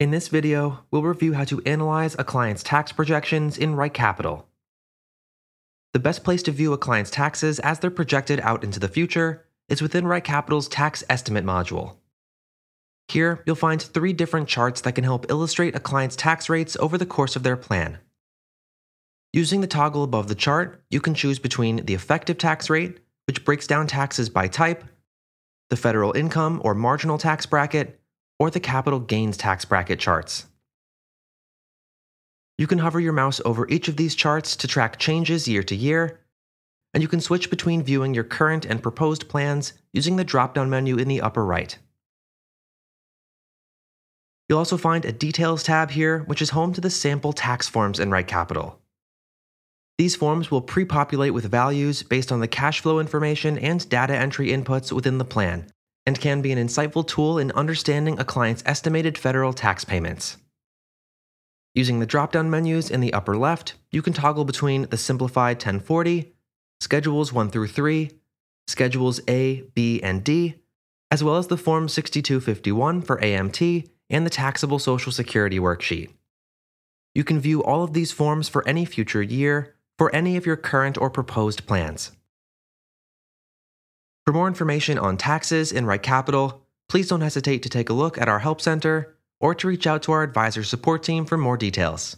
In this video, we'll review how to analyze a client's tax projections in Right Capital. The best place to view a client's taxes as they're projected out into the future is within Right Capital's Tax Estimate module. Here, you'll find three different charts that can help illustrate a client's tax rates over the course of their plan. Using the toggle above the chart, you can choose between the effective tax rate, which breaks down taxes by type, the federal income or marginal tax bracket, or the capital gains tax bracket charts. You can hover your mouse over each of these charts to track changes year to year, and you can switch between viewing your current and proposed plans using the drop down menu in the upper right. You'll also find a Details tab here, which is home to the sample tax forms in Right Capital. These forms will pre populate with values based on the cash flow information and data entry inputs within the plan, and can be an insightful tool in understanding a client's estimated federal tax payments. Using the drop down menus in the upper left, you can toggle between the Simplified 1040, Schedules 1 through 3, Schedules A, B, and D, as well as the Form 6251 for AMT and the Taxable Social Security Worksheet. You can view all of these forms for any future year for any of your current or proposed plans. For more information on taxes in Right Capital, please don't hesitate to take a look at our Help Center or to reach out to our advisor support team for more details.